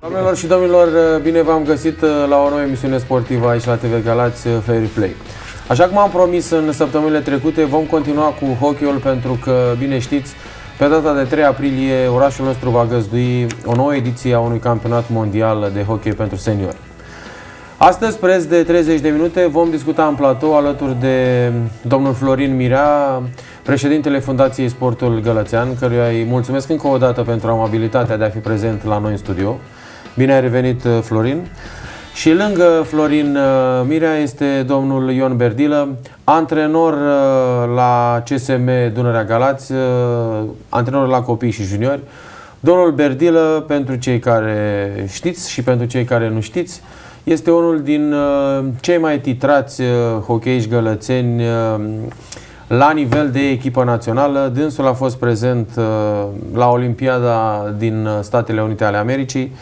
Doamnelor și domnilor, bine v-am găsit uh, la o nouă emisiune sportivă aici la TV Galați uh, Fair Play. Așa cum am promis în săptămânile trecute, vom continua cu hockeyul pentru că, bine știți, pe data de 3 aprilie, orașul nostru va găzdui o nouă ediție a unui campionat mondial de hockey pentru seniori. Astăzi, preț de 30 de minute, vom discuta în platou alături de domnul Florin Mirea, președintele Fundației Sportul Gălățean, căruia îi mulțumesc încă o dată pentru amabilitatea de a fi prezent la noi în studio. Bine ai revenit, uh, Florin. Și lângă Florin uh, Mirea este domnul Ion Berdilă, antrenor uh, la CSM Dunărea Galați, antrenor la copii și juniori. Domnul Berdilă, pentru cei care știți și pentru cei care nu știți, este unul din cei mai titrați hockeyiști gălățeni la nivel de echipă națională. Dânsul a fost prezent la Olimpiada din Statele Unite ale Americii.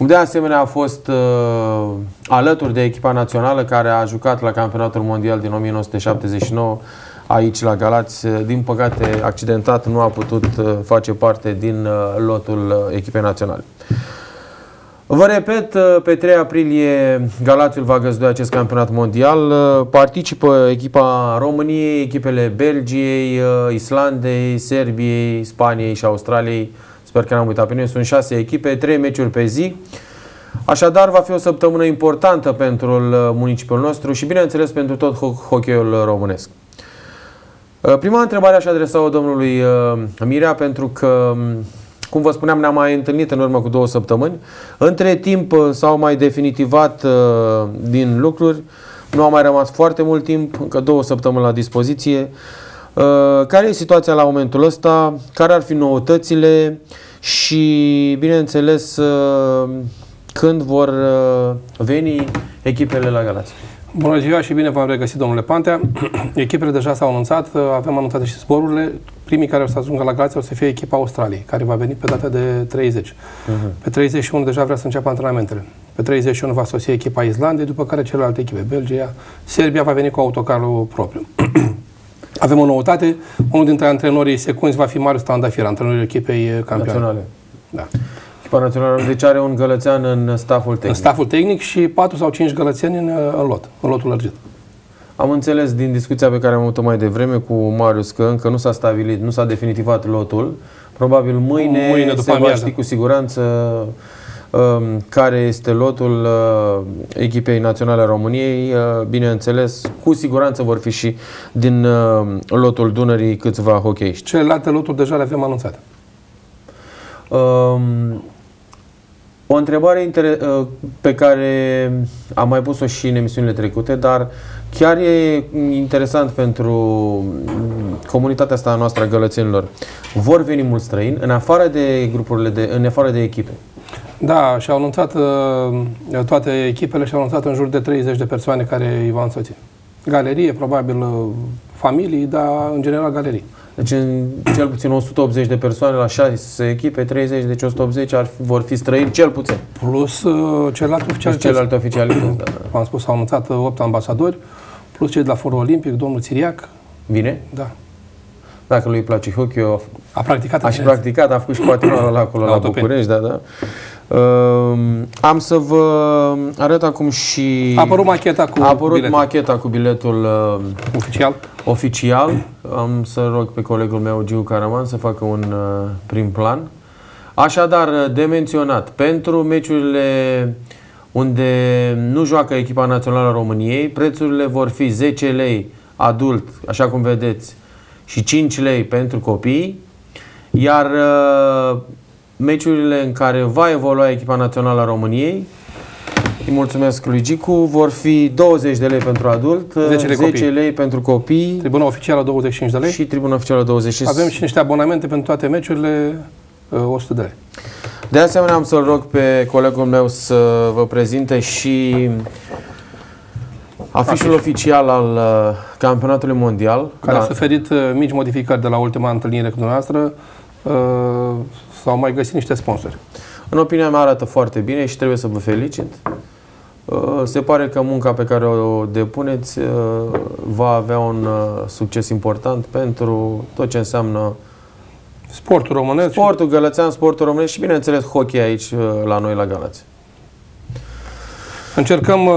De asemenea a fost uh, alături de echipa națională care a jucat la campionatul mondial din 1979 aici la Galați. Din păcate, accidentat, nu a putut uh, face parte din uh, lotul uh, echipei naționale. Vă repet, uh, pe 3 aprilie Galațiul va găzdui acest campionat mondial. Uh, participă echipa României, echipele Belgiei, Islandei, Serbiei, Spaniei și Australiei Sper că n-am uitat pe noi. Sunt șase echipe, trei meciuri pe zi. Așadar, va fi o săptămână importantă pentru uh, municipiul nostru și, bineînțeles, pentru tot hockeyul românesc. Uh, prima întrebare aș adresa-o domnului uh, Mirea, pentru că, um, cum vă spuneam, ne-am mai întâlnit în urmă cu două săptămâni. Între timp s-au mai definitivat din lucruri. Nu a mai rămas foarte mult timp, încă două săptămâni la dispoziție. Care e situația la momentul ăsta? Care ar fi noutățile? și, bineînțeles, uh, când vor uh, veni echipele la Galați. Bună ziua și bine v-am regăsit, domnule Pantea. Echipele deja s-au anunțat, uh, avem anunțate și zborurile. Primii care o să ajungă la Galați o să fie echipa Australiei, care va veni pe data de 30. Uh-huh. Mhm. Pe 31 deja vrea să înceapă antrenamentele. Pe 31 va sosi echipa Islandei, după care celelalte echipe, Belgia, Serbia va veni cu autocarul propriu. Avem o noutate. Unul dintre antrenorii secunzi va fi Marius Tandafir, antrenorul echipei eh, campioane. Naționale. Da. Echipa națională, deci are un gălățean în staful tehnic. În staful tehnic și 4 sau 5 gălățeni în, eh, în lot, în lotul lărgit. Am înțeles din discuția pe care am avut-o mai devreme cu Marius că încă nu s-a stabilit, nu s-a definitivat lotul. Probabil mâine, mâine după se amiază. va ști cu siguranță Um, care este lotul uh, echipei naționale a României. Uh, bineînțeles, cu siguranță vor fi și din uh, lotul Dunării câțiva hocheiști. Celelalte loturi deja le avem anunțate. Um, o întrebare pe care am mai pus-o și în emisiunile trecute, dar chiar e interesant pentru comunitatea asta noastră a gălățenilor. Vor veni mulți străini în afară de grupurile de, în afară de echipe. Da, și-au anunțat, uh, toate echipele și-au anunțat în jur de 30 de persoane care îi va însoți. Galerie, probabil uh, familii, dar în general galerii. Deci în cel puțin 180 de persoane la 6 echipe, 30, deci 180 ar fi, vor fi străini cel puțin. Plus uh, celelalte oficiali. Plus celelalte oficiali. da. Am spus, au anunțat 8 uh, ambasadori, plus cei de la Forul Olimpic, domnul Țiriac. Vine? Da. Dacă lui place hockey, a practicat. Aș și practicat, a făcut și patinoară la acolo, la, la București, da, da. Uh, am să vă arăt acum și... A apărut macheta cu A apărut biletul. macheta cu biletul uh, oficial. oficial. Am să rog pe colegul meu, Giu Caraman, să facă un uh, prim plan. Așadar, uh, de menționat, pentru meciurile unde nu joacă echipa națională a României, prețurile vor fi 10 lei adult, așa cum vedeți, și 5 lei pentru copii, iar uh, meciurile în care va evolua echipa națională a României, îi mulțumesc lui Gicu, vor fi 20 de lei pentru adult, 10 lei, 10 lei pentru copii. Tribuna oficială 25 de lei. Și tribuna oficială 25. Avem și niște abonamente pentru toate meciurile, 100 uh, de lei. De asemenea, am să-l rog pe colegul meu să vă prezinte și afișul Afiș. oficial al uh, campionatului mondial. Care da. a suferit uh, mici modificări de la ultima întâlnire cu dumneavoastră. S-au mai găsit niște sponsori. În opinia mea arată foarte bine și trebuie să vă felicit. Uh, se pare că munca pe care o depuneți uh, va avea un uh, succes important pentru tot ce înseamnă Sportul românesc. sportul gălățean, sportul românesc și bineînțeles hockey aici la noi la Galați. Încercăm uh,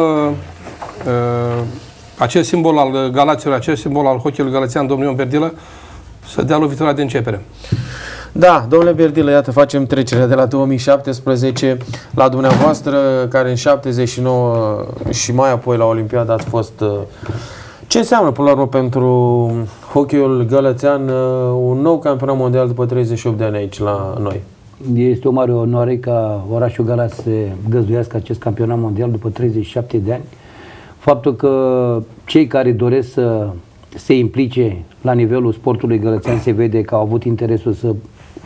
uh, acest simbol al Galaților, acest simbol al hockeyului gălățean, domnul Ion Verdilă, să dea lovitura de începere. Da, domnule Berdilă, iată, facem trecerea de la 2017 la dumneavoastră, care în 79 și mai apoi la Olimpiada ați fost... uh, Ce înseamnă, până la urmă, pentru hockeyul gălățean uh, un nou campionat mondial după 38 de ani aici la noi? Este o mare onoare ca orașul Galați să găzduiască acest campionat mondial după 37 de ani. Faptul că cei care doresc să se implice la nivelul sportului gălățean se vede că au avut interesul să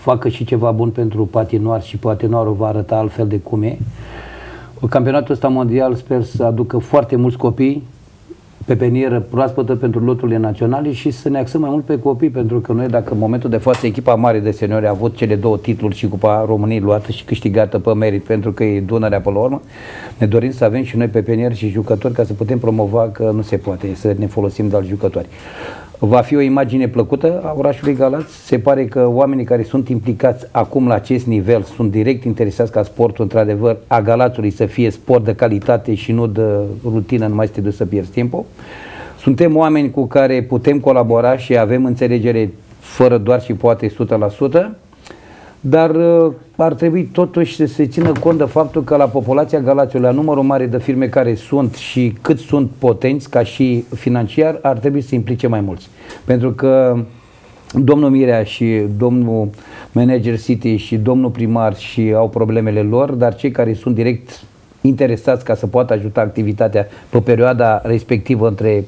facă și ceva bun pentru patinoar și patinoarul va arăta altfel de cum e. Campionatul ăsta mondial sper să aducă foarte mulți copii pe penieră proaspătă pentru loturile naționale și să ne axăm mai mult pe copii, pentru că noi, dacă în momentul de față echipa mare de seniori a avut cele două titluri și Cupa României luată și câștigată pe merit, pentru că e Dunărea pe la urmă, ne dorim să avem și noi pe penieri și jucători ca să putem promova că nu se poate să ne folosim de alți jucători. Va fi o imagine plăcută a orașului Galați. Se pare că oamenii care sunt implicați acum la acest nivel sunt direct interesați ca sportul, într-adevăr, a Galațului să fie sport de calitate și nu de rutină, numai să te duci să pierzi timpul. Suntem oameni cu care putem colabora și avem înțelegere fără doar și poate 100%, dar uh, ar trebui totuși să se țină cont de faptul că la populația Galațiului, la numărul mare de firme care sunt și cât sunt potenți ca și financiar, ar trebui să se implice mai mulți. Pentru că domnul Mirea și domnul manager City și domnul primar și au problemele lor, dar cei care sunt direct interesați ca să poată ajuta activitatea pe perioada respectivă între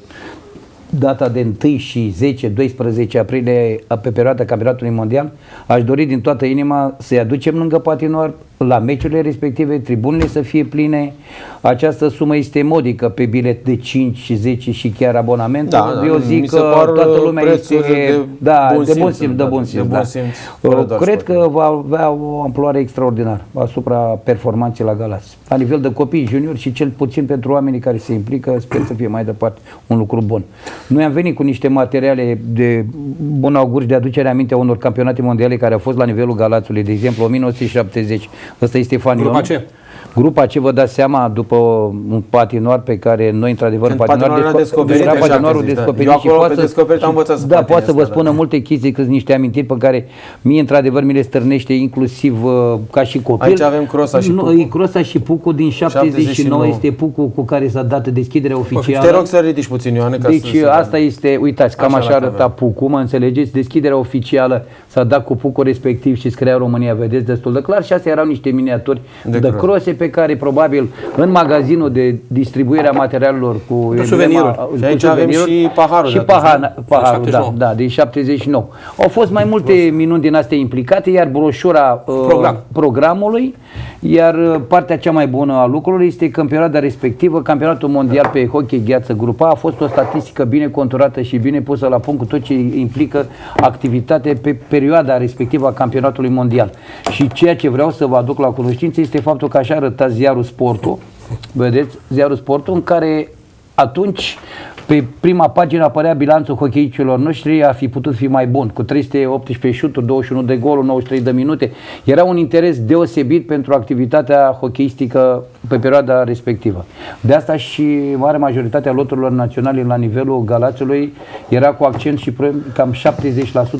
data de 1 și 10-12 aprilie pe perioada campionatului mondial, aș dori din toată inima să-i aducem lângă patinoar la meciurile respective, tribunele să fie pline. Această sumă este modică pe bilet de 5 și 10 și chiar abonamentul. Da, Eu mi zic se că par toată lumea prețuri este de da, bun de bun simț, simț, de da, bun de simț, bun da. simț, fără doar Cred sport. că va avea o amploare extraordinară asupra performanței la Galați. La nivel de copii juniori și cel puțin pentru oamenii care se implică, sper să fie mai departe un lucru bun. Noi am venit cu niște materiale de bun augur și de aducere aminte a unor campionate mondiale care au fost la nivelul Galațiului, de exemplu 1970. Ăsta este fanion. Grupa C. Grupa ce vă dați seama după un patinoar pe care noi într-adevăr Când patinoar patinoarul era desco- descoperit era în patinoarul 70, da. descoperit Eu și acolo poate pe să- descoperit am învățat să Da, patinez, poate să vă da, spună da. multe chestii, câți niște amintiri pe care mie într-adevăr mi le stârnește inclusiv uh, ca și copil. Aici avem Crosa și Nu, Pucu. e Crosa și Pucu din 79, 79. este Pucu cu care s-a dat deschiderea oficială. Te rog să ridici puțin, Ioane, ca Deci să, să asta este, uitați, cam Așa așa, la arăta cameră. Pucu, mă înțelegeți? Deschiderea oficială s-a dat cu Pucu respectiv și scria România, vedeți, destul de clar și astea erau niște miniaturi De de, cross. Crose pe care probabil în magazinul de distribuire a materialelor cu emblema- suveniruri. cu Și aici avem suveniruri și paharul Și de atunci, pahar, paharul, da, 79. da, din 79. Au fost mai multe minuni din astea implicate, iar broșura uh, Program. programului, iar uh, partea cea mai bună a lucrurilor este că în perioada respectivă, campionatul mondial pe hockey gheață grupa a fost o statistică bine conturată și bine pusă la punct cu tot ce implică activitate pe perioada respectivă a campionatului mondial. Și ceea ce vreau să vă aduc la cunoștință este faptul că așa arăta ziarul sportul, vedeți, ziarul sportul în care atunci pe prima pagină apărea bilanțul hocheicilor noștri, ar fi putut fi mai bun, cu 318 șuturi, 21 de goluri, 93 de minute. Era un interes deosebit pentru activitatea hoceistică pe perioada respectivă. De asta și mare majoritatea loturilor naționale la nivelul Galațiului era cu accent și pre- cam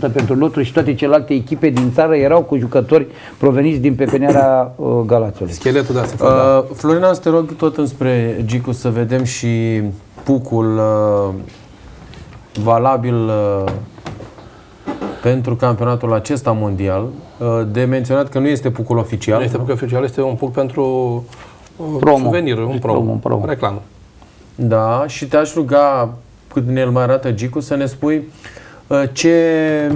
70% pentru loturi și toate celelalte echipe din țară erau cu jucători proveniți din pepeneara uh, Galațiului. Scheletul de asta. Uh, Uh, Florian, să te rog tot înspre Gicu să vedem și pucul uh, valabil uh, pentru campionatul acesta mondial. Uh, de menționat că nu este pucul oficial. nu este puc oficial, este un puc pentru uh, Promo. suvenir, un promo, Promo, promo. reclamă. Da, și te-aș ruga, cât ne el mai arată Gicu, să ne spui uh, ce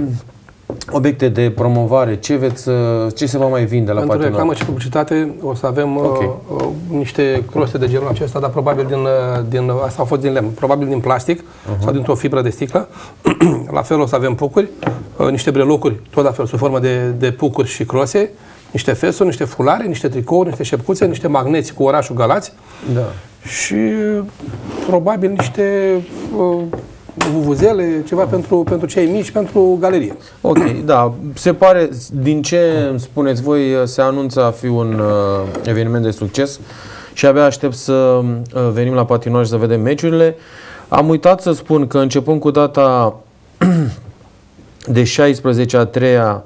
obiecte de promovare, ce, veți, uh, ce se va mai vinde la Pentru patinaj? reclamă și publicitate o să avem Ok. uh, uh, niște crose de genul acesta, dar probabil din, uh, din asta au fost din lemn, probabil din plastic Mhm. sau dintr-o fibră de sticlă. la fel o să avem pucuri, uh, niște brelocuri, tot la fel, sub formă de, de pucuri și crose, niște fesuri, niște fulare, niște tricouri, niște șepcuțe, niște magneți cu orașul Galați Da. și uh, probabil niște uh, vuvuzele, ceva pentru, pentru cei mici, pentru galerie. Ok, da. Se pare, din ce îmi spuneți voi, se anunță a fi un uh, eveniment de succes și abia aștept să uh, venim la patinaj să vedem meciurile. Am uitat să spun că începând cu data de 16 a 3 2017,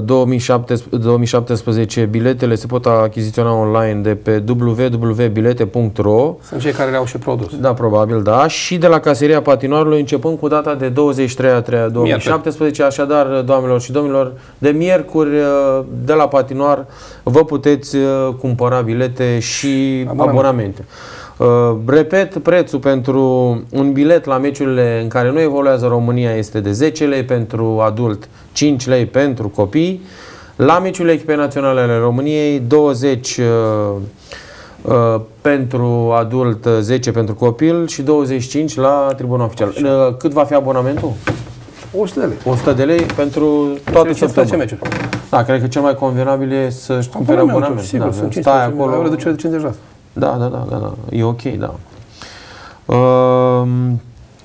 2017 biletele se pot achiziționa online de pe www.bilete.ro Sunt cei care le-au și produs. Da, probabil, da. Și de la caseria patinoarului începând cu data de 23 a 3 2017, așadar, doamnelor și domnilor, de miercuri de la patinoar vă puteți uh, cumpăra bilete și Abonament. abonamente. Uh, repet, prețul pentru un bilet la meciurile în care nu evoluează România este de 10 lei pentru adult, 5 lei pentru copii. La meciurile echipei naționale ale României, 20 uh, uh, pentru adult, uh, 10 pentru copil și 25 la tribuna oficială. Uh, Cât va fi abonamentul? 100 de lei. 100 de lei pentru toată 15 săptămâna. meciuri. Da, cred că cel mai convenabil e să-și cumpere Abonamentul, abonament. Sigur, da, sunt stai 15 acolo. Au reducere de 50%. Da, da, da, da, da. E ok, da. Um,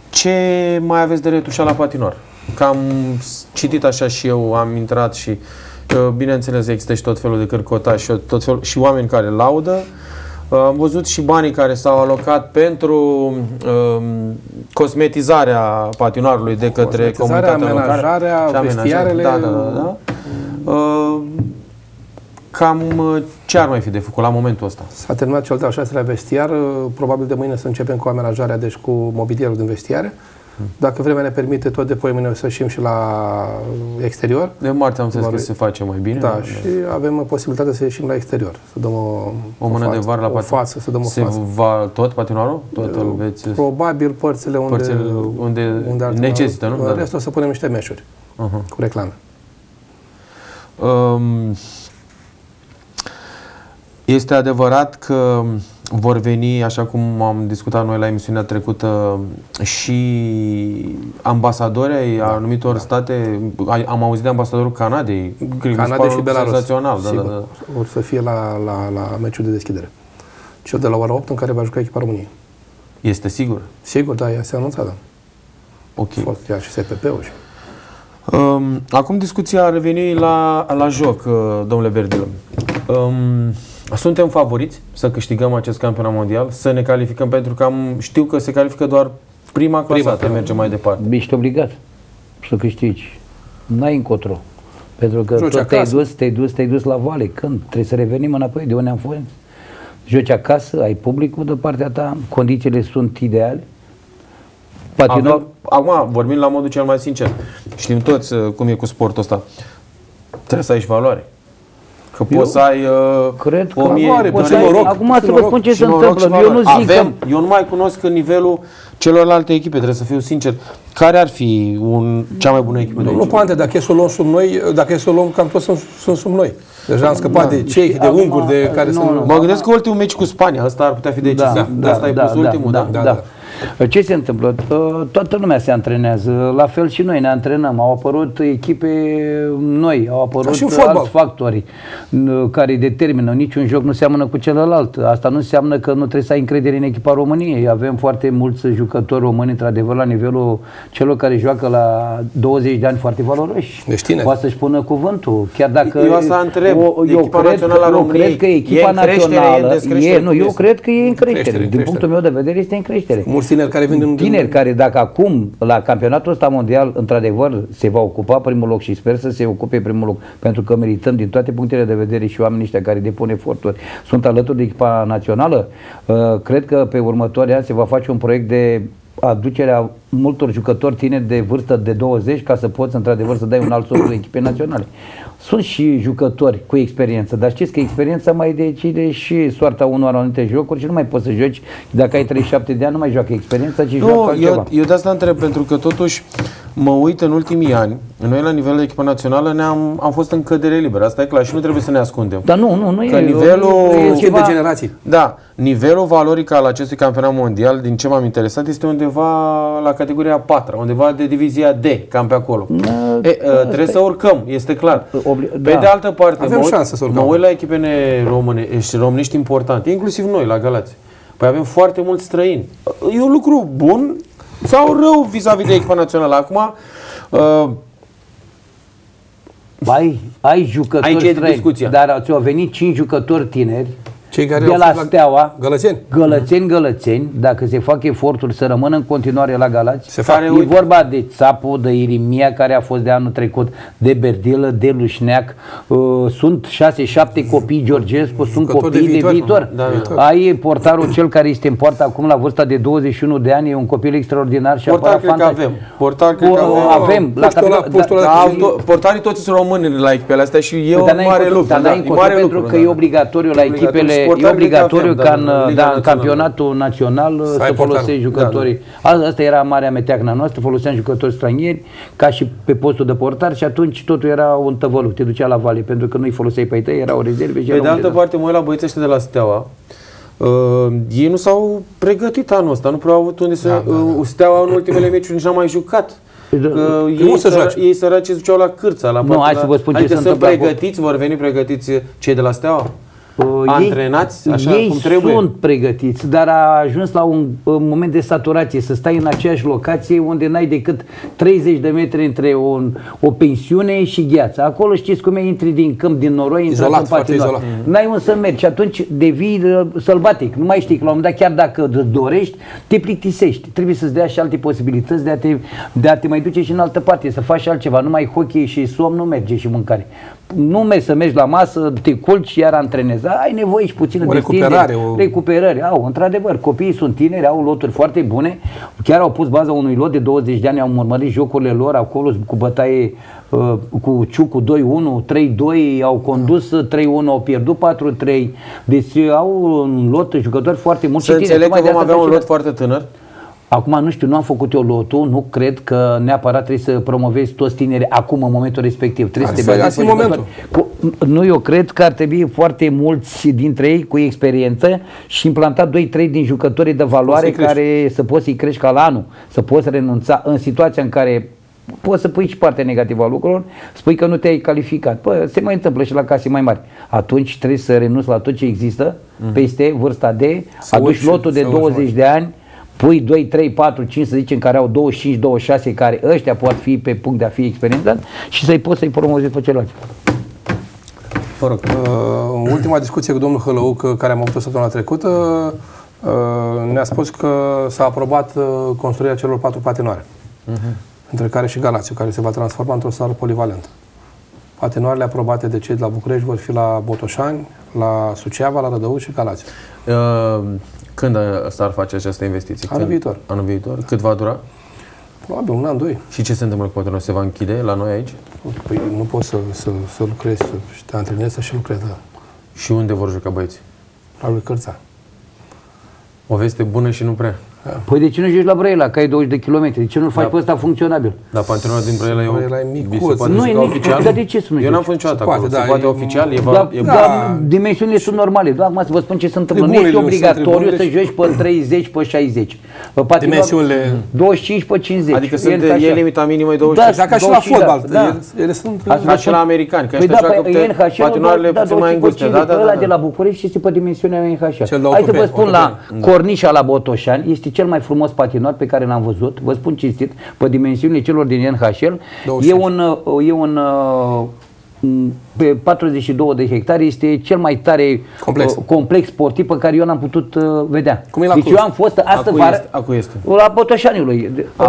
ce mai aveți de retușat la patinor? Că am s- citit așa și eu, am intrat și uh, bineînțeles există și tot felul de cârcotași și tot felul, și oameni care laudă. Uh, Am văzut și banii care s-au alocat pentru um, cosmetizarea patinoarului de către Cosmetizarea, comunitatea locală. amenajarea, Și amenajarea, vestierele. Da, da, da. da. Uh, cam uh, ce ar mai fi de făcut la momentul ăsta? S-a terminat cel de-al șaselea vestiar. Probabil de mâine să începem cu amenajarea, deci cu mobilierul din vestiare. Dacă vremea ne permite, tot de poi mâine o să ieșim și la exterior. De marți am înțeles că Doar- se face mai bine. Da, și avem posibilitatea să ieșim la exterior, să dăm o, O mână față, de var la o patin. față, să dăm o Se față. va tot patinoarul? Tot îl veți... Probabil părțile unde, Părțile unde ar trebui- necesită, nu? În Da, da. rest o să punem niște meșuri Uh-huh. cu reclame. Um, este adevărat că vor veni, așa cum am discutat noi la emisiunea trecută, și ambasadori ai anumitor state. Ai- Am auzit de ambasadorul Canadei. Cred că mi se Canada pare și Belarus. Senzațional, da, da, Sigur. da. Or să fie la, la, la meciul de deschidere. Cel de la ora 8 în care va juca echipa României. Este sigur. Sigur, da, ea se anunțat, da. Ok. A fost chiar și SPP-ul. Și... Um, acum discuția ar reveni la, la joc, uh, domnule Verdilă. Um, suntem favoriți să câștigăm acest campionat mondial, să ne calificăm, pentru că am, știu că se califică doar prima clasată, Prima, merge mai departe. Ești obligat să câștigi. N-ai încotro. Pentru că Joci tot te-ai acasă. dus, te-ai dus, te-ai dus la vale. Când? Trebuie să revenim înapoi de unde am fost. Joci acasă, ai publicul de partea ta, condițiile sunt ideale. Patinor, Avem, acum, vorbim la modul cel mai sincer. Știm toți uh, cum e cu sportul ăsta. Trebuie să ai și valoare. Că Eu poți să ai uh, cred că o mie, valoare, poți și să ai- noroc, Acum și să vă noroc, spun ce și se noroc și întâmplă. Eu nu valoare. zic Avem, că eu nu mai cunosc în nivelul celorlalte echipe, trebuie să fiu sincer. Care ar fi un, cea mai bună echipă de Nu aici? poate, dacă e să o luăm sub noi, dacă e să o luăm, cam toți sunt, sunt sub noi. Deja am scăpat de cehi, de acum, unguri, de care nu, sunt... nu. Mă gândesc că ultimul meci cu Spania, ăsta ar putea fi decisiv. De asta ai pus ultimul, da? da, da. Ce se întâmplă? To- Toată lumea se antrenează, la fel și noi ne antrenăm. Au apărut echipe noi, au apărut și în fotbal. alți factori n- care îi determină. Niciun joc nu seamănă cu celălalt. Asta nu înseamnă că nu trebuie să ai încredere în echipa României. Avem foarte mulți jucători români, într-adevăr, la nivelul celor care joacă la 20 de ani foarte valoroși. Deci tineri. Poate să-și pună cuvântul. Chiar dacă... Eu asta întreb. eu Echipa cred, națională a eu României cred că e echipa în creștere, e în națională... descreștere? E, nu, Cum eu este? cred că e în creștere. Creștere, Din creștere. punctul meu de vedere este în creștere Mulți tineri care vin din... tineri care dacă acum la campionatul ăsta mondial într-adevăr se va ocupa primul loc și sper să se ocupe primul loc pentru că merităm din toate punctele de vedere și oamenii ăștia care depun eforturi sunt alături de echipa națională. Uh, cred că pe următorii ani se va face un proiect de aducerea multor jucători tineri de vârstă de 20 ca să poți într-adevăr să dai un alt socru echipei naționale. Sunt și jucători cu experiență, dar știți că experiența mai decide și soarta unor anumite jocuri și nu mai poți să joci. Dacă ai 37 de ani, nu mai joacă experiența, ci joacă Nu, altceva. eu, eu de asta întreb, pentru că totuși mă uit în ultimii ani, noi la nivel de echipă națională ne-am am fost în cădere liberă, asta e clar și nu trebuie să ne ascundem. Dar nu, nu, nu Că e. nivelul- e Schimb de generații. Da, nivelul valoric al acestui campionat mondial, din ce m-am interesat, este undeva la categoria a patra, undeva de divizia D, cam pe acolo. e, uh, trebuie să urcăm, este clar. Obli- Pe da. de altă parte, Avem mă uit, șanse să urcăm. mă uit la echipele române, și românești importante, inclusiv noi la Galați. Păi avem foarte mulți străini. E un lucru bun sau rău vis-a-vis de echipa națională. Acum, uh, Ai, ai jucători Aici e străini, discuția. dar ți-au venit 5 jucători tineri Cei care de au la fost Steaua, Gălățeni. gălățeni, gălățeni, dacă se fac eforturi să rămână în continuare la Galați, Se fac. Care, e uite- vorba de Țapu, de Irimia, care a fost de anul trecut, de Berdilă, de Lușneac, uh, sunt 6-7 copii Georgescu, sunt Jucători copii de de viitor. viitor. Da, viitor. Ai portarul cel care este în poartă acum la vârsta de 21 de ani, e un copil extraordinar și portar apăra cred că fantastic. avem. Portar cred că O- avem. avem. La Puștul ăla- capital- puștul ăla da, Da, și- au to- portarii toți sunt români la echipele astea și e Păi, un dar n-ai mare încotro- lucru. dar Da, n-ai e încotro mare pentru lucru. că da. e obligatoriu la Obligatoriu. echipele, Și e portari cred că obligatoriu avem, ca da, în, da, Liga da, în Națională. campionatul național să, ai portar. folosești jucătorii. Da, Asta era marea meteacna noastră, foloseam jucători stranieri ca și pe postul de portar și atunci totul era un tăvăluc, te ducea la vale pentru că nu-i foloseai pe ai tăi, erau rezerve și Pe erau de altă unde- parte, mă uit la băieții ăștia de la Steaua. Uh, ei nu s-au pregătit anul ăsta, nu prea au avut unde să... Da, da, da. Steaua în ultimele meciuri nici n-a mai jucat. Păi da, Că nu ei, să săra, joace. ei săraci se duceau la cârța, la Nu, partea hai la- să vă spun ce adică se sunt întâmplă acolo. pregătiți, vor veni pregătiți cei de la Steaua? Uh, Antrenați așa ei cum trebuie? sunt pregătiți, dar a ajuns la un uh, moment de saturație, să stai în aceeași locație unde n-ai decât 30 de metri între o, o pensiune și gheața. Acolo știți cum e, intri din câmp, din noroi, intri Izolat, în foarte patinoar. izolat. N-ai unde să mergi și atunci devii uh, sălbatic. Nu mai știi că la un moment dat, chiar dacă îți dorești, te plictisești. Trebuie să-ți dea și alte posibilități de a, te, de a te mai duce și în altă parte, să faci altceva. Numai hockey și somn nu merge și mâncare. Nu mergi să mergi la masă, te culci iar antrenezi. Ai nevoie și puțină O de recuperare, tindere, o- recuperări. Au, într-adevăr, copiii sunt tineri, au loturi foarte bune. Chiar au pus baza unui lot de 20 de ani, au urmărit jocurile lor acolo cu bătaie uh, cu Ciucu 2-1, 3-2, au condus 3-1, au pierdut 4-3. Deci uh, au un lot de jucători foarte mulți Să și tineri. înțeleg că Tocmai de vom asta avea un faci lot foarte tânăr. Acum nu știu, nu am făcut eu lotul, nu cred că neapărat trebuie să promovezi toți tinerii acum, în momentul respectiv. Trebuie Ar să te fi- bazezi ar pe fi jucători. Cu, nu, eu cred că ar trebui foarte mulți dintre ei cu experiență și implanta 2-3 din jucătorii de valoare să-i crești. care să poți să-i crești ca la anul, să poți renunța în situația în care poți să pui și partea negativă a lucrurilor, spui că nu te-ai calificat. Bă, se mai întâmplă și la case mai mari. Atunci trebuie să renunți la tot ce există peste vârsta de, Să aduci urci- lotul de să urci 20 mai. de ani, pui 2, 3, 4, 5 să zicem care au 25, 26 care ăștia pot fi pe punct de a fi experiență și să-i poți să-i promovezi pe ceilalți. Vă rog. Uh, ultima discuție cu domnul Hălăuc, uh, care am avut-o săptămâna trecută, uh, ne-a spus că s-a aprobat uh, construirea celor patru patinoare, între care și Galațiu, care se va transforma într-o sală polivalentă. Patinoarele aprobate de cei de la București vor fi la Botoșani, la Suceava, la Rădăuți și Galațiu. Uh, Când uh, s-ar face această investiție? Anul Când? viitor. Anul viitor. Cât va dura? Probabil un an, doi. Și ce se întâmplă cu patronul? Se va închide la noi aici? Păi nu poți să, să, să lucrezi, să și te antrenezi să și lucrezi, da. Și unde vor juca băieții? La lui Cărța. O veste bună și nu prea. Păi de ce nu joci la Brăila, că ai 20 de kilometri? De ce nu-l faci Da. pe ăsta funcționabil? Dar Panteleonul din Brăila e, o, Brăila e micuț. se poate Nu e juca nici- oficial? dar de ce să nu Eu n-am joci? fost niciodată Se acolo. poate, se da, poate e- oficial? E, Da, va, e da, Da. dimensiunile sunt normale. Da, acum să vă spun ce se întâmplă. Nu Tribunele este sunt obligatoriu tribune, să joci pe 30, pe 60. Pe patinoar, Dimensiunile- 25 pe 50. Adică E sunt, așa. e limita minimă e Da, 25. Așa ca și la 25, fotbal. da. Ele, ele sunt... Asta Ca și la americani, că Păi ăștia da, joacă pe pe NHL, patinoarele da, puțin mai înguste. Da, da, Ăla da, de la da. București este pe dimensiunea NHL. Cel de Hai să vă ortopeni, spun la ortopeni. Cornișa la Botoșani, este cel mai frumos patinoar pe care l-am văzut, vă spun cinstit, pe dimensiunile celor din NHL. E 25. un, uh, e un uh, m, pe 42 de hectare este cel mai tare Complex. uh, complex sportiv pe care eu n-am putut uh, vedea. Cum e la deci Cluj? eu am fost astă Acu vară este, acu este. la Botoșaniului. De- A,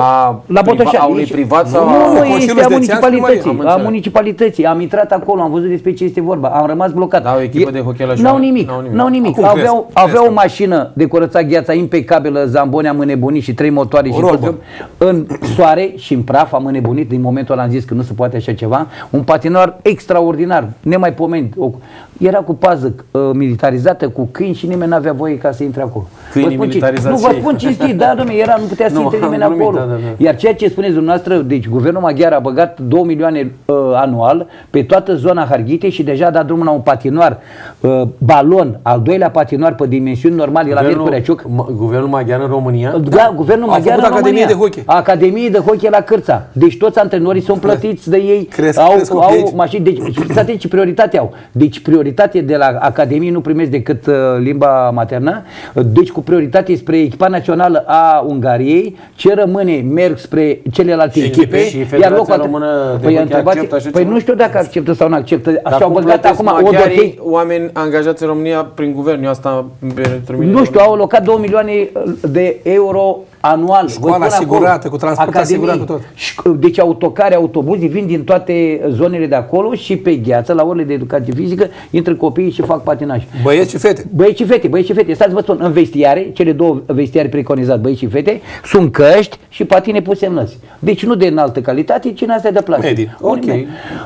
la priva- Botoșani. a unui Ești- privat sau Nu, a- nu, Consiliul este a Județean municipalității. Primărie? Am A înțeles. municipalității. Am intrat acolo, am văzut despre ce este vorba. Am rămas blocat. Da, o echipă E- de hockey la N-au joară? nimic. N-au nimic. N-au nimic. Acum Aveau, cresc, aveau cresc. o mașină de curățat gheața impecabilă, Zamboni am înnebunit și trei motoare și O tot robă. în soare și în praf am înnebunit. Din momentul ăla am zis că nu se poate așa ceva. Un patinoar extraordinar, nemaipomenit. O- era cu pază uh, militarizată, cu câini și nimeni n-avea voie ca să intre acolo. Câinii Vă spun ce- militarizați Nu, vă și ei. spun cinstit, da, domnule, era, nu putea să Nu, intre nimeni am glumit, acolo. da, da, da. Iar ceea ce spuneți dumneavoastră, deci guvernul maghiar a băgat 2 milioane uh, anual pe toată zona Harghitei și deja a dat drumul la un patinoar, uh, balon, al doilea patinoar pe dimensiuni normale la Miercurea Ciuc. ma- guvernul maghiar în România? Da, guvernul Au maghiar făcut în Academie România. de hockey. Academie de hockey la Cârța. Deci toți antrenorii sunt plătiți de ei. Cresc- au, cresc copiii au aici. mașini. Deci, să știți ce prioritate au. Deci prioritate de la Academie nu primesc decât uh, limba maternă. Deci cu prioritate spre echipa națională a Ungariei. Ce rămâne merg spre celelalte Și- echipe. și Federația Română de păi, Hockey întrebați- acceptă așa păi ceva? nu știu dacă acceptă sau nu acceptă. Dar Așa au cum băgat plătesc acum o maghiarii dochei. oameni angajați în România prin guvern? Eu asta pentru mine. Nu știu, au alocat 2 milioane de euro anual. Vă Școala spun acolo. asigurată, cu transport Academii. asigurat, cu tot. Șc- Deci autocare, autobuze vin din toate zonele de acolo și pe gheață, la orele de educație fizică, intră copiii și fac patinaj. Băieți și fete. Băieți și fete, băieți și fete, stați vă spun, în vestiare, cele două vestiare preconizate, băieți și fete, sunt căști și patine puse în lăzi. Deci nu de înaltă calitate, ci în astea de plastic. Medii. Ok. Ok.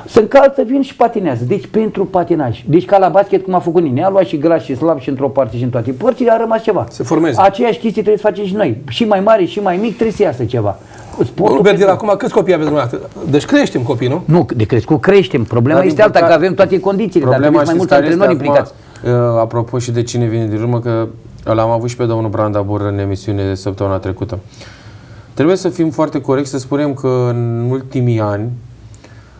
Se încalță, vin și patinează. Deci pentru patinaj. Deci ca la basket, cum a făcut Nini, a luat și gras și slab și într-o parte și în toate părțile, a rămas ceva. Se formeze. Aceeași chestie trebuie să facem și noi. Și mai mare și mai mic trebuie să iasă ceva. Sportul Domnul Berdil, pentru- acum câți copii aveți dumneavoastră? Deci creștem copii, nu? Nu, de crescut creștem. Problema Dar, din este alta, că păcate, avem toate condițiile, dar trebuie mai știți mulți care este antrenori implicați. acum, uh, apropo și de cine vine din urmă, că l-am avut și pe domnul Brandabur în emisiune de săptămâna trecută. Trebuie să fim foarte corecți să spunem că în ultimii ani,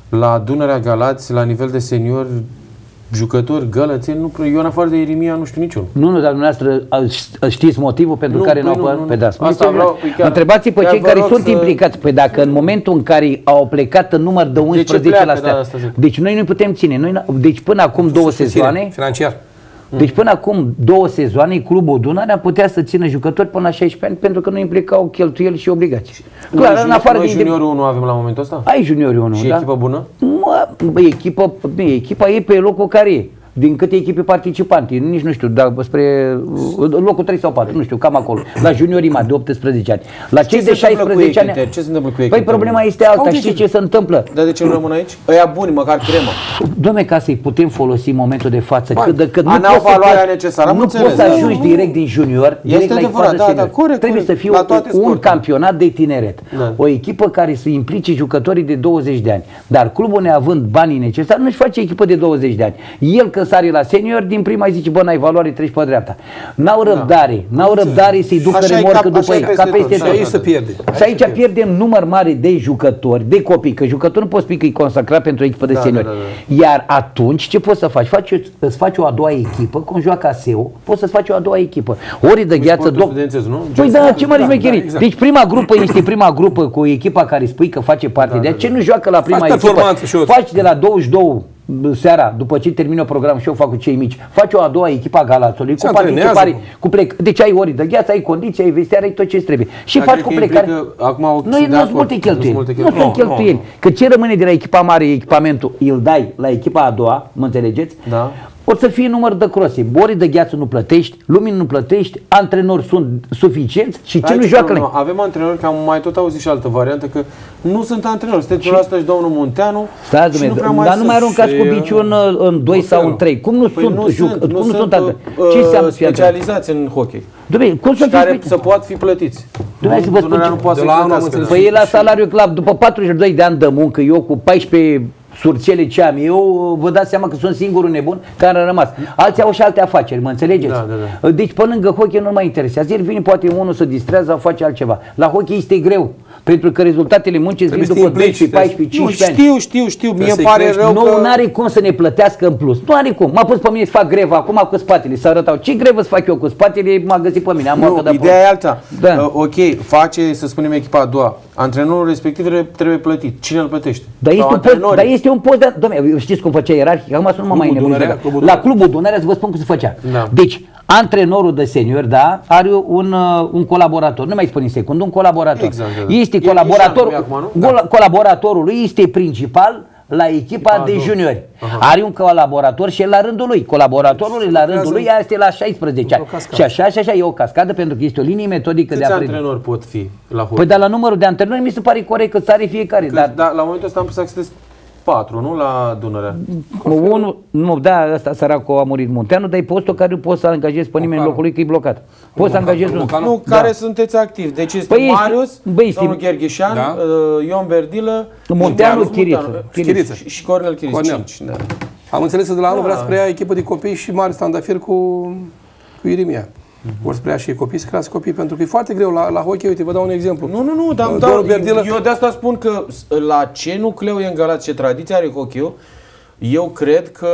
la Dunărea Galați, la nivel de senior, jucători gălățeni, nu, prea- eu în afară de Irimia nu știu niciun. Nu, nu, dar dumneavoastră a- știți motivul pentru Nu, care păi nu au nu, apărat? nu, Păi nu. da, Asta spuneți vreau, păi chiar- Întrebați pe chiar cei vă care rog sunt să- implicați. Păi dacă în momentul în care au plecat în număr de 11 pleacă? la stea, Da, asta zic. deci noi nu putem ține. Noi, n- deci până acum două sezoane, Financiar. Deci până acum două sezoane, clubul Dunărea putea să țină jucători până la 16 ani pentru că nu implicau cheltuieli și obligații. Clar, noi, în afară noi de juniorul nu avem la momentul ăsta? Ai juniori 1, Și da? echipă bună? Mă, bă, echipă, bă, echipa e pe locul care e. Din câte echipe participante, nici nu știu, dar spre uh, locul 3 sau 4, nu știu, cam acolo. La juniorii mari de 18 ani. La cei Ce de se întâmplă cu 16 ei, ani. Criter? Ce se întâmplă cu ei, Păi Criter? problema este alta, Au știi ce se întâmplă? Dar de ce nu rămân aici? Ăia buni, măcar crema. Dom'le, ca să-i putem folosi în momentul de față, Bani. cât de cât A, n-au poți să valoarea pleci- necesară, am nu înțeles, poți să da. ajungi direct din junior, Este direct la adevărat, echipa de da, senior. da, corect, Trebuie corect. să fie La un, toate un sporturile. campionat de tineret. Da. O echipă care să implice jucătorii de 20 de ani. Dar clubul neavând banii necesari, nu-și face echipă de 20 de ani. El că sare la senior, din prima îi zice, bă, n-ai valoare, treci pe dreapta. N-au răbdare, n-au răbdare să-i ducă Așa e remorcă cap- după așa ei, e ca peste tot, peste da, Și tot. aici se pierde. Și aici pierdem număr mare de jucători, de copii, că jucătorul nu poți spui că e consacrat pentru o echipă de Da, seniori. da, da, Iar atunci ce poți să faci? faci? Îți faci o a doua echipă, cum joacă ASEO, poți să-ți faci o a doua echipă. Ori de gheață, sportul două. studențesc, nu? Păi Gen da, sportul- ce mare da, șmecherie. da, exact. Deci prima grupă este prima grupă cu echipa care spui că face parte de ea. Ce nu joacă la prima Faci echipă? performanță și eu. Faci de la 22 seara, după ce termină programul și eu fac cu cei mici, faci o a doua echipă a Galațului cu Se antrenează, participare, cu plec... Deci ai ori de gheață, ai condiții, ai vestiare, ai tot ce trebuie. Și Dar faci cred cu că plecare. implică- acum au- nu, sunt de nu sunt acord. multe Nu cheltuieli. sunt multe Nu cheltuieli. sunt Nu, nu, cheltuieli. Că ce rămâne de la echipa mare, echipamentul, îl dai la echipa a doua, mă înțelegeți? Da. O să fie număr de crose. Borii de gheață nu plătești, lumini nu plătești, antrenori sunt suficienți și ce Aici nu e joacă problema. la Avem antrenori, că am mai tot auzit și altă variantă, că nu sunt antrenori. Sunteți la asta și domnul Munteanu Stai, și nu domnule, prea mai dar nu sunt. mai aruncați și, cu biciul în, în 2 sau în 3. Cum nu Păi sunt, nu juc, sunt, cum nu sunt, sunt atât? uh, Ce înseamnă să fie antrenor? specializați în hockey. Dom'le, cum să Și care fii să poată fi plătiți. Dumnezeu să vă spun Dunărea ce- nu poate De să la anul am plătească. înțeles. Păi e la salariu clar, după 42 de ani de muncă, eu cu 14 surcele ce am eu, vă dați seama că sunt singurul nebun care a rămas. Alții au și alte afaceri, mă înțelegeți? Da, da, Deci pe lângă hockey nu mai interesează. El vine poate unul să distrează sau face altceva. La hockey este greu. Pentru că rezultatele muncii îți vin Trebuie să după te implici, 12, 14, Nu, 15 ani. știu, știu, știu. Mie să-i îmi pare crești. rău Nu, că... are cum să ne plătească în plus. Nu are cum. M-a pus pe mine să fac grevă acum cu spatele, să arătau. Ce grevă să fac eu cu spatele? M-a găsit pe mine. Am moartă Nu, de ideea e alta. Da. Uh, ok, face, să spunem, echipa a doua. Antrenorul respectiv trebuie- trebuie plătit. Cine îl plătește? Dar este, Sau un post, antrenorii? dar este un post de... Doamne, știți cum făcea ierarhic? Acum să nu mă mai Clubul nebunesc. Dunărea, de- Clubul La Dunărea. clubul Dunărea să vă spun cum se făcea. Da. Deci, antrenorul de senior, da, are un, uh, un colaborator. Nu mai spun în secund, un colaborator. Exact, da, da. Este E- colaboratorul, e acum, nu? gola- colaboratorul lui este principal la echipa de nu. juniori. Are un colaborator și el la rândul lui. Colaboratorul lui la rândul lui este la 16 ani. O cascadă. Și așa și așa e o cascadă pentru că este o linie metodică de Câți aprendizare. antrenori pot fi la hockey? Păi dar la numărul de antrenori mi se pare corect că sare fiecare. Că- Dar da, la momentul ăsta am pus să sunteți patru, nu la Dunărea. Unul, nu, da, ăsta săracul a murit Munteanu, dar e postul care nu poți să angajezi pe nimeni în locul lui că e blocat. Poți să angajezi unul. Locanu? Nu, care sunteți activi. Deci este Păi este- Marius, băi, este- domnul Gherghișan, Da. uh, Ion Berdilă, Munteanu, Marius Chiriță. Munteanu, Chiriță. și- și Cornel Chiriță. Cornel. Cinci, da. Am înțeles că de la anul Da. vrea să preia echipă de copii și mari standafir cu, cu Irimia. Mhm. Vor să preia și copii, să crească copii, pentru că e foarte greu la, la hockey. Uite, vă dau un exemplu. Nu, nu, nu, dar Uh, da, domnul Berdilă- eu de asta spun că s- la ce nucleu e în Galați, ce tradiție are hockey eu cred că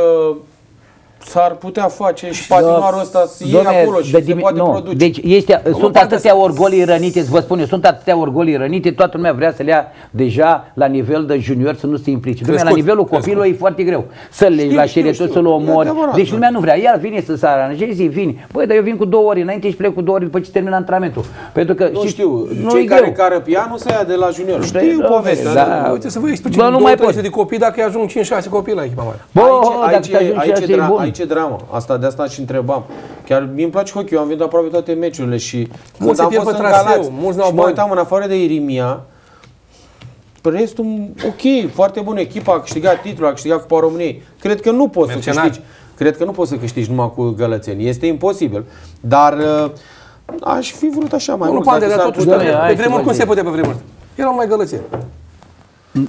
s-ar putea face și patinoarul ăsta să iei Dom'le, acolo și de se dimi- poate nu, produce. Deci este, sunt poate atâtea să- orgolii rănite, vă spun eu, sunt atâtea orgolii rănite, toată lumea vrea să le ia deja la nivel de junior să nu se implice. Lumea, la Crescut, nivelul crescut. copilului e foarte greu. Să le Știu, la știu, șeretul știu. să-l E omori. adevărat, Deci da. lumea nu vrea. Iar vine să se aranjeze, vine. Băi, dar eu vin cu două ori înainte și plec cu două ori după ce termin antrenamentul. Pentru că nu știți, știu, nu cei e care greu. cară pianul să ia de la junior. Știu da, povestea. da. nu? Uite să vă explic. Bă, nu două, mai 300 pot. de copii dacă ajung 5-6 copii la echipa mare. Bă, aici, dacă aici, te ajungi aici, și e asta e dra- bun. Aici e drama. Asta, de asta și întrebam. Chiar mi îmi place hockey am văzut aproape toate meciurile și când se am pierd fost pe în traseu, Galați mulți n-au și mă bani. uitam în afară de Irimia, restul, ok, foarte bun. Echipa a câștigat titlul, a câștigat Cupa României. Cred că nu poți să Mercenari. câștigi. Cred că nu poți să câștigi numai cu gălățeni. Este imposibil. Dar uh, aș fi vrut așa mai Nu, mult. Pande, dacă dar s-ar totuși, putea. Doamne, pe hai să vremuri vă cum se zic. putea pe vremuri? Erau mai gălățeni.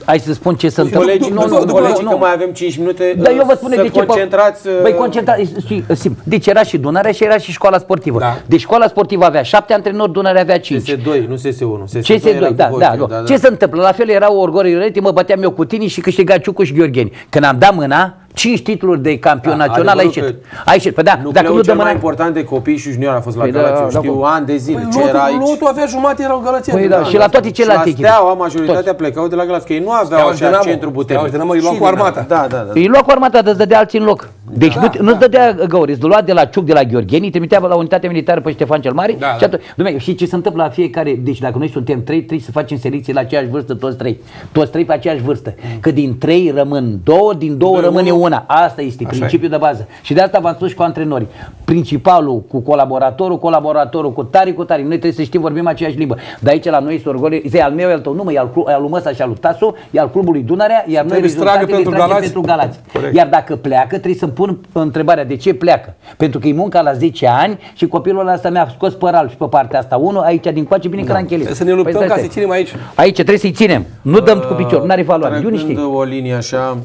Hai să spun ce se întâmplă. Colegii, Nu, nu, nu, nu, nu, colegii nu. că mai avem 5 minute Dar eu vă uh, spun să de ce... concentrați... uh, Băi, concentrați, știi, sim. Deci era și Dunărea și era și școala sportivă. Da. Deci școala sportivă avea șapte antrenori, Dunărea avea cinci. CS2, nu CS1. CS2, CS2, era da, cu da, hockey, da, Ce se întâmplă? La fel erau orgori răti, mă băteam eu cu tine și câștiga Ciucuș și Gheorgheni. Când am dat mâna, cinci titluri de campion Da, național a adevărul ieșit. că A ieșit. Păi da, dacă Nucleul nu dă cel mai mâna... important de copii și junior a fost la Păi da, Galați. Eu da, știu bă. ani de zile Păi ce era aici. lotul avea jumate, erau gălățeni. Păi da, și la toate Și celelalte la echipe. Steaua, majoritatea plecau de la Galați, că ei nu aveau Steaua și așa Dinamo. centru puternic. Steaua și Dinamo îi luau Și cu Dinamo. armata. Da, da, da. Îi lua cu armata, dar îți dădea alții în loc. Deci nu, nu-ți dădea găuri, îți lua de la Ciuc, de la Gheorgheni, îi trimitea la unitatea militară pe Ștefan cel Mare. Da, și da. atunci, Dumne, și ce se întâmplă la fiecare, deci dacă noi suntem trei, trebuie să facem selecție la aceeași vârstă, toți trei. Toți trei pe aceeași vârstă. Că din trei rămân două, din două Doi, rămâne unul. una. Asta este Așa principiul de bază. Și de asta v-am spus și cu antrenori. Principalul cu colaboratorul, colaboratorul cu tari, cu tari. Noi trebuie să știm, vorbim aceeași limbă. Dar aici la noi este orgoliu, e al meu, e al tău, nu mă, e al, clu- e al lui Măsa și al lui Tasu, e al clubului Dunărea, iar noi Trebuie să tragă rezultatele pentru tragem Galați. pentru Galați. Corect. Iar dacă pleacă, trebuie să-mi pun întrebarea de ce pleacă. Pentru că e munca la 10 ani și copilul ăsta mi-a scos părul și pe partea asta. Unul aici din coace, bine că l-am chelit. Trebuie să ne luptăm Păi ca stai, să ținem aici. Aici trebuie să-i ținem. Nu dăm cu picior, nu are valoare. Eu nu Trecând știu. o linie așa,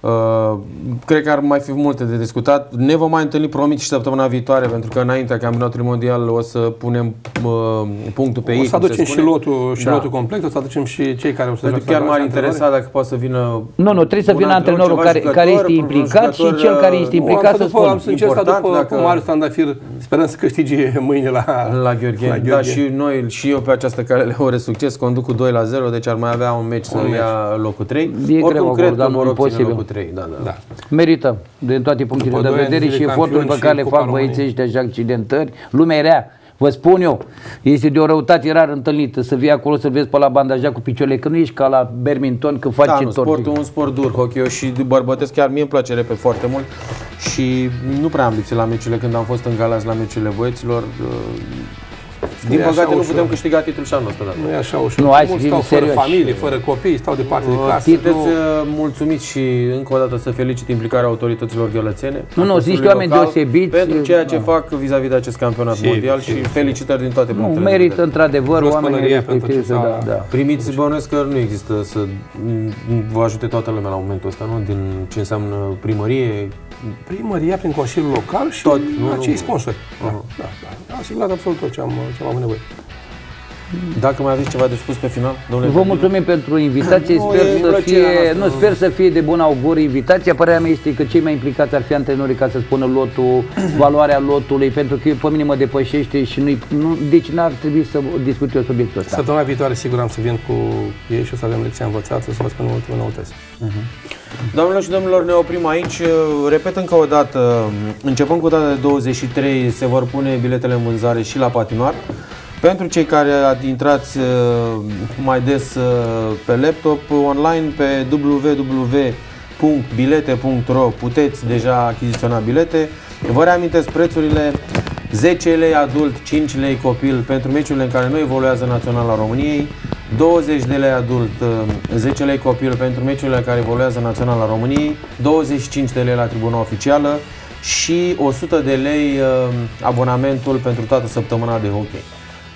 uh, cred că ar mai fi multe de discutat. Ne vom mai întâlni, promit, și săptămâna viitoare, pentru că înaintea campionatului mondial o să punem uh, punctul pe O ei. să cum se aducem și spune. lotul, și Da. lotul complet, o să aducem și cei care o să Pentru că chiar m-ar interesa dacă poate să vină Nu, nu, trebuie să un vină antrenor, antrenorul ceva care, jucător, care este un implicat și jucător, cel care este uh, implicat să după, am spună. să încerc să Important, după dacă- cu Marius Tandafir, sperăm să câștige mâine la, la Gheorghe. Da, și noi, și eu pe această cale le urez succes, conduc cu 2 la 0, deci ar mai avea un meci să ia locul 3. E Oricum greu cred acolo, că dar nu vor e obține posibil. locul 3. Da, da. Da. Merită, din toate punctele După de doi ani vedere de și efortul campioni pe și care le Cupa fac României. băieții ăștia și accidentări. Lumea e rea. Vă spun eu, este de o răutate rar întâlnită să vii acolo să vezi pe la bandaja cu picioarele, că nu ești ca la badminton că faci Da, ce nu, torti. sportul e un sport dur, hockey și bărbătesc chiar mie îmi place repede foarte mult și nu prea am lipsit la meciurile când am fost în Galați la meciurile băieților. Din e așa păcate nu ușor. putem câștiga titlul și anul ăsta. Da. Nu e așa ușor. Nu, hai să Mulți fim stau fără serioși. familie, fără copii, stau departe de casă. Sunteți uh, mulțumiți și încă o dată să felicit implicarea autorităților gălățene. Nu, nu, a sunt niște Consiliului oameni Local, deosebiți. Pentru ceea ce Da. fac vis-a-vis de acest campionat Și- mondial și- și felicitări din toate Nu, punctele de merită vedere. într-adevăr Plus oamenii pălăria pentru respectivi ce să s-a- da, da. Primiți, bănuiesc că nu există să m, vă ajute toată lumea la momentul ăsta, nu? Din ce înseamnă primărie, Primăria prin Consiliul Local și Tot, nu, acei nu. sponsori. Da, da, da. Am asigurat absolut tot ce am, ce am avut nevoie. Dacă mai aveți ceva de spus pe final, domnule Vă Tăbiu? mulțumim pentru invitație, Nu, sper e să plăcerea fie, noastră. nu, sper să fie de bun augur invitația. Părerea mea este că cei mai implicați ar fi antrenorii ca să spună lotul, valoarea lotului, pentru că pe mine mă depășește și nu, nu deci n-ar trebui să discut eu subiectul ăsta. Săptămâna viitoare sigur am să vin cu ei și o să avem lecția învățată, să vă spunem ultimele noutăți. Doamnelor și domnilor, ne oprim aici. Repet încă o dată, începând cu data de 23 se vor pune biletele în vânzare și la patinoar. Pentru cei care intrați uh, mai des uh, pe laptop, online pe www.bilete.ro puteți deja achiziționa bilete. Vă reamintesc prețurile 10 lei adult, 5 lei copil pentru meciurile în care nu evoluează Naționala României, 20 de lei adult, 10 lei copil pentru meciurile care evoluează Naționala României, 25 de lei la tribuna oficială și 100 de lei abonamentul pentru toată săptămâna de hockey.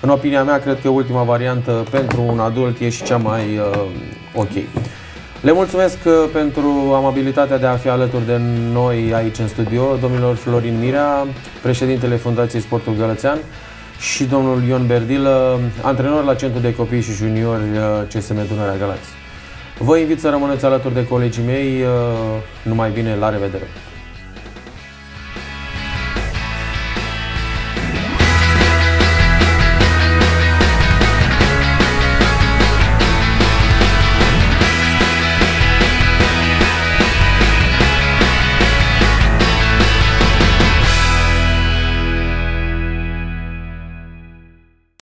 În opinia mea, cred că ultima variantă pentru un adult e și cea mai uh, ok. Le mulțumesc uh, pentru amabilitatea de a fi alături de noi aici în studio, domnilor Florin Mirea, președintele Fundației Sportul Gălățean și domnul Ion Berdilă, antrenor la Centrul de Copii și Juniori uh, CSM Dunărea Galați. Vă invit să rămâneți alături de colegii mei. Uh, numai bine, la revedere!